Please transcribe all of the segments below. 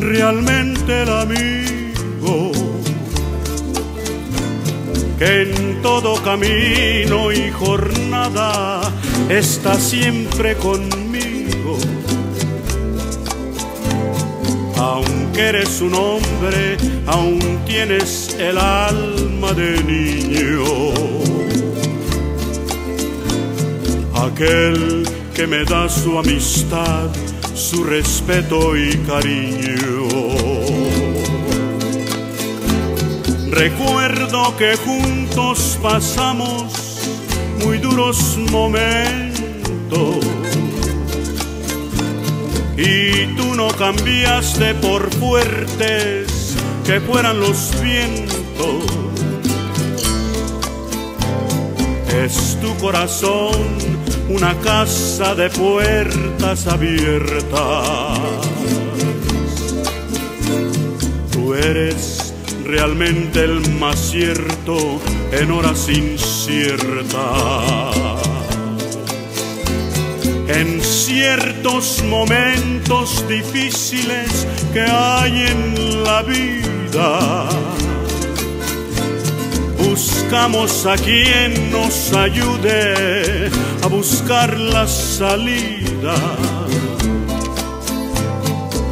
realmente el amigo que en todo camino y jornada está siempre conmigo. Aunque eres un hombre, aún tienes el alma de niño. Aquel que me da su amistad, su respeto y cariño. Recuerdo que juntos pasamos muy duros momentos y tú no cambiaste por fuertes que fueran los vientos. Es tu corazón una casa de puertas abiertas. Tú eres realmente el más cierto en horas inciertas. En ciertos momentos difíciles que hay en la vida, buscamos a quien nos ayude a buscar la salida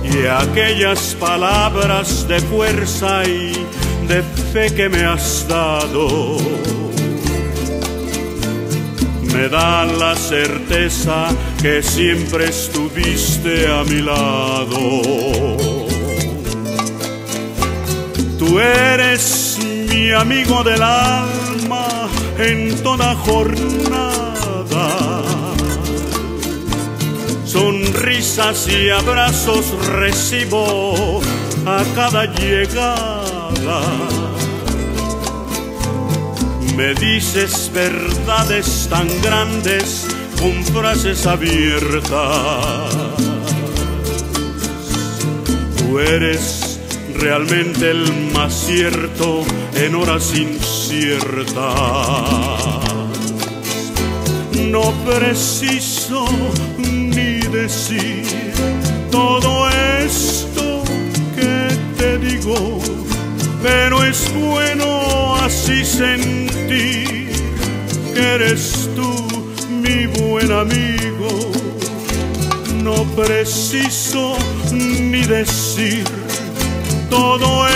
y aquellas palabras de fuerza y de fe que me has dado me dan la certeza que siempre estuviste a mi lado. Tú eres mi amigo del alma en toda jornada sonrisas y abrazos recibo a cada llegada. Me dices verdades tan grandes con frases abiertas. Tú eres realmente el más cierto en horas inciertas. No preciso ni decir todo esto que te digo, pero es bueno así sentir que eres tú mi buen amigo. No preciso ni decir todo